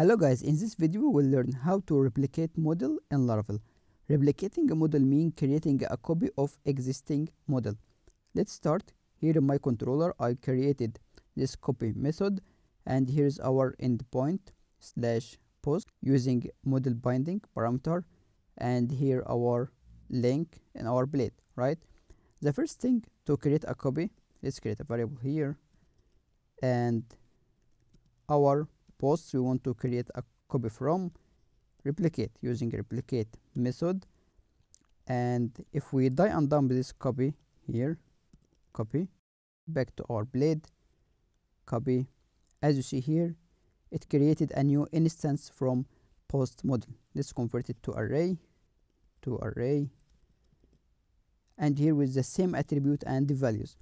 Hello guys, in this video we will learn how to replicate model in Laravel. Replicating a model means creating a copy of existing model. Let's start. Here in my controller I created this copy method and here's our endpoint slash post using model binding parameter and here our link in our blade, right? The first thing to create a copy, let's create a variable here and our posts we want to create a copy from replicate using replicate method. And if we die and dump this copy here copy back to our blade copy as you see here it created a new instance from post model let's convert it to array to array and here with the same attribute and the values.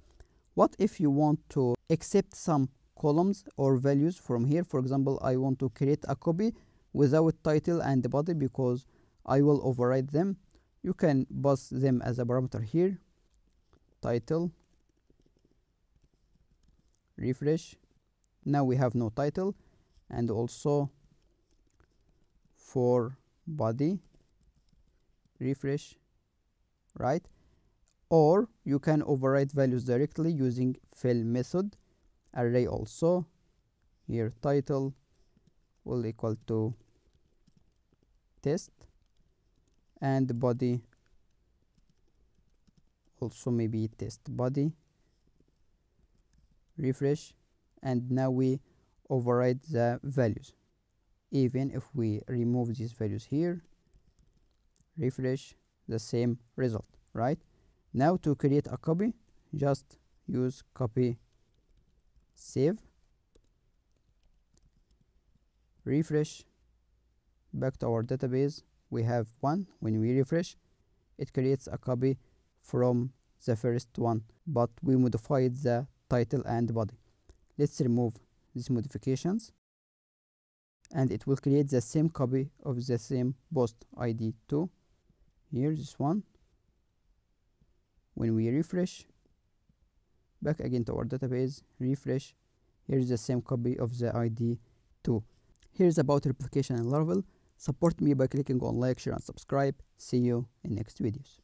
What if you want to accept some columns or values from here. For example I want to create a copy without title and body because I will override them. You can pass them as a parameter here. Title. Refresh. Now we have no title. And also for body. Refresh. Right. Or you can override values directly using fill method array also. Here title will equal to test. And body also maybe test body. Refresh. And now we override the values. Even if we remove these values here refresh the same result right? Now to create a copy just use copy save. Refresh. Back to our database. We have one. When we refresh it creates a copy from the first one but we modified the title and body. Let's remove these modifications and it will create the same copy of the same post id 2 here this one. When we refresh back again to our database refresh. Here's the same copy of the id 2 here's about replication in laravel. Support me by clicking on like share and subscribe. See you in next videos